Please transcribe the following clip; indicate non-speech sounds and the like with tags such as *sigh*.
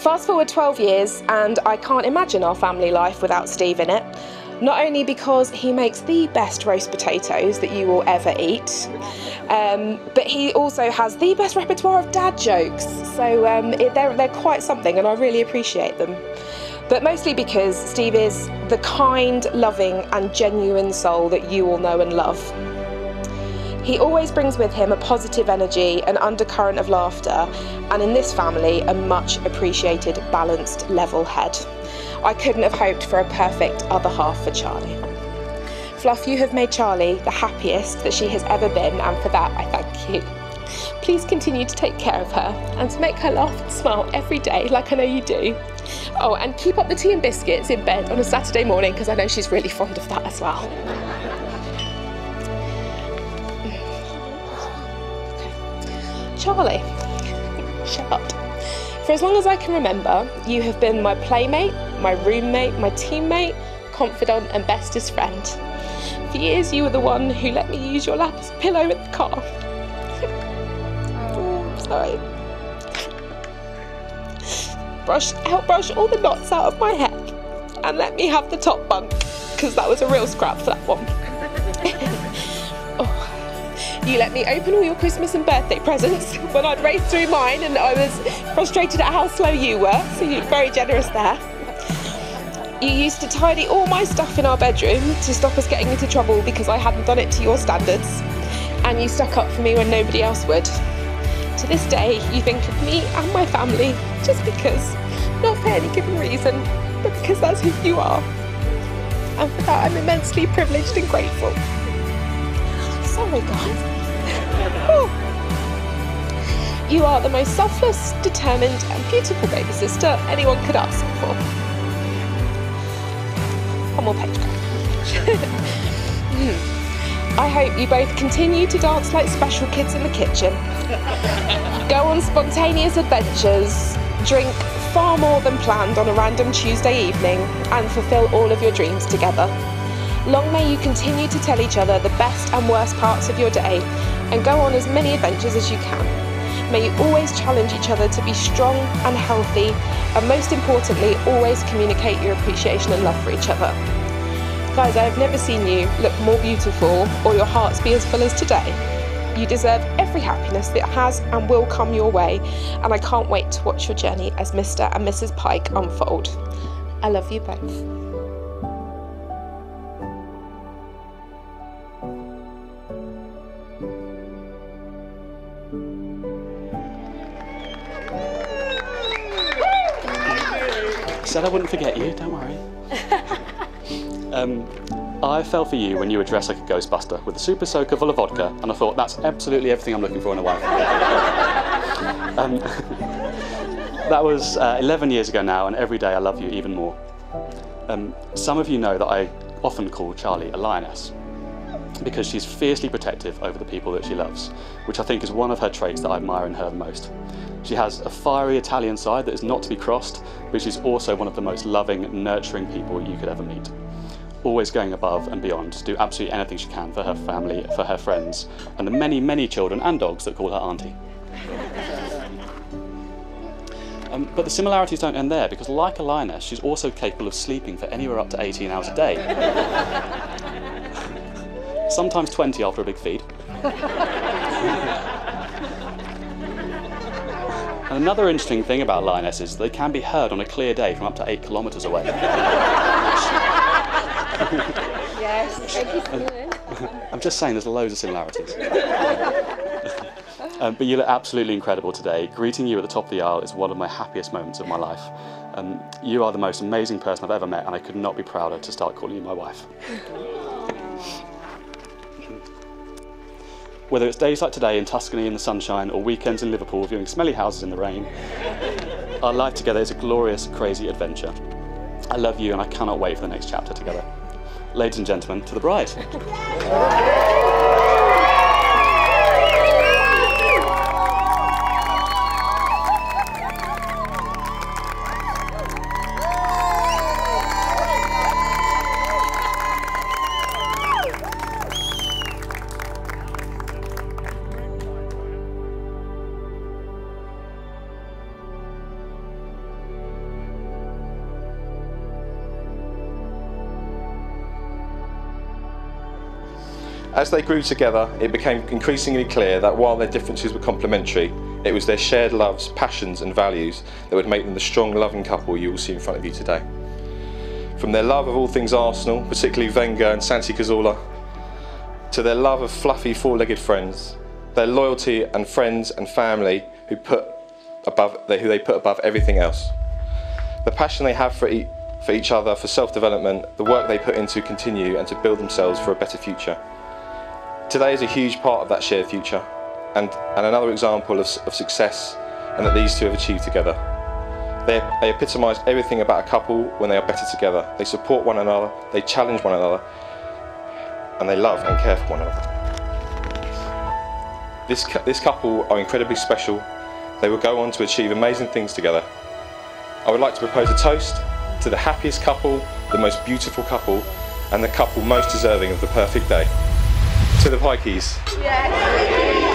Fast forward 12 years, and I can't imagine our family life without Steve in it. Not only because he makes the best roast potatoes that you will ever eat, um, but he also has the best repertoire of dad jokes. So um, it, they're, they're quite something, and I really appreciate them. But mostly because Steve is the kind, loving, and genuine soul that you all know and love. He always brings with him a positive energy, an undercurrent of laughter, and in this family, a much appreciated, balanced, level head. I couldn't have hoped for a perfect other half for Charlie. Fluff, you have made Charlie the happiest that she has ever been, and for that I thank you. Please continue to take care of her and to make her laugh and smile every day, like I know you do. Oh, and keep up the tea and biscuits in bed on a Saturday morning because I know she's really fond of that as well. Charlie, shut up. For as long as I can remember, you have been my playmate, my roommate, my teammate, confidant, and bestest friend. For years, you were the one who let me use your lap as a pillow in the car. oh, sorry. Brush, help brush all the knots out of my head and let me have the top bunk because that was a real scrap for that one. You let me open all your Christmas and birthday *laughs* presents when I'd raced through mine and I was frustrated at how slow you were, so you're very generous there. You used to tidy all my stuff in our bedroom to stop us getting into trouble because I hadn't done it to your standards. And you stuck up for me when nobody else would. To this day, you think of me and my family just because, not for any given reason, but because that's who you are. And for that, I'm immensely privileged and grateful. Sorry, guys. You are the most selfless, determined, and beautiful baby sister anyone could ask for. One more page. *laughs* Hmm. I hope you both continue to dance like special kids in the kitchen, go on spontaneous adventures, drink far more than planned on a random Tuesday evening, and fulfill all of your dreams together. Long may you continue to tell each other the best and worst parts of your day and go on as many adventures as you can. May you always challenge each other to be strong and healthy, and most importantly, always communicate your appreciation and love for each other. Guys, I have never seen you look more beautiful or your hearts be as full as today. You deserve every happiness that has and will come your way, and I can't wait to watch your journey as Mr. and Mrs. Pike unfold. I love you both. Said I wouldn't forget you, don't worry. *laughs* um, I fell for you when you were dressed like a Ghostbuster with a super soaker full of vodka, and I thought that's absolutely everything I'm looking for in a wife. *laughs* um, *laughs* that was uh, 11 years ago now, and every day I love you even more. Um, some of you know that I often call Charlie a lioness because she's fiercely protective over the people that she loves, which I think is one of her traits that I admire in her most. She has a fiery Italian side that is not to be crossed, but she's also one of the most loving, nurturing people you could ever meet. Always going above and beyond to do absolutely anything she can for her family, for her friends, and the many, many children and dogs that call her auntie. *laughs* Um, but the similarities don't end there because, like a lioness, she's also capable of sleeping for anywhere up to 18 hours a day. Sometimes 20 after a big feed. And another interesting thing about lionesses is they can be heard on a clear day from up to eight kilometres away. yes, thank you I'm just saying there's loads of similarities. um, but you look absolutely incredible today. Greeting you at the top of the aisle is one of my happiest moments of my life. Um, you are the most amazing person I've ever met, and I could not be prouder to start calling you my wife. Whether it's days like today in Tuscany in the sunshine or weekends in Liverpool viewing smelly houses in the rain, our life together is a glorious, crazy adventure. I love you and I cannot wait for the next chapter together. Ladies and gentlemen, to the bride. As they grew together, it became increasingly clear that while their differences were complementary, it was their shared loves, passions, and values that would make them the strong, loving couple you will see in front of you today. From their love of all things Arsenal, particularly Wenger and Santi Cazorla, to their love of fluffy four-legged friends, their loyalty and friends and family who put above who they put above everything else. The passion they have for, for each other, for self-development, the work they put into continue and to build themselves for a better future. Today is a huge part of that shared future, and, and another example of, of success and that these two have achieved together. They, they epitomise everything about a couple when they are better together. They support one another, they challenge one another, and they love and care for one another. This, this couple are incredibly special. They will go on to achieve amazing things together. I would like to propose a toast to the happiest couple, the most beautiful couple, and the couple most deserving of the perfect day. To the Pikeys.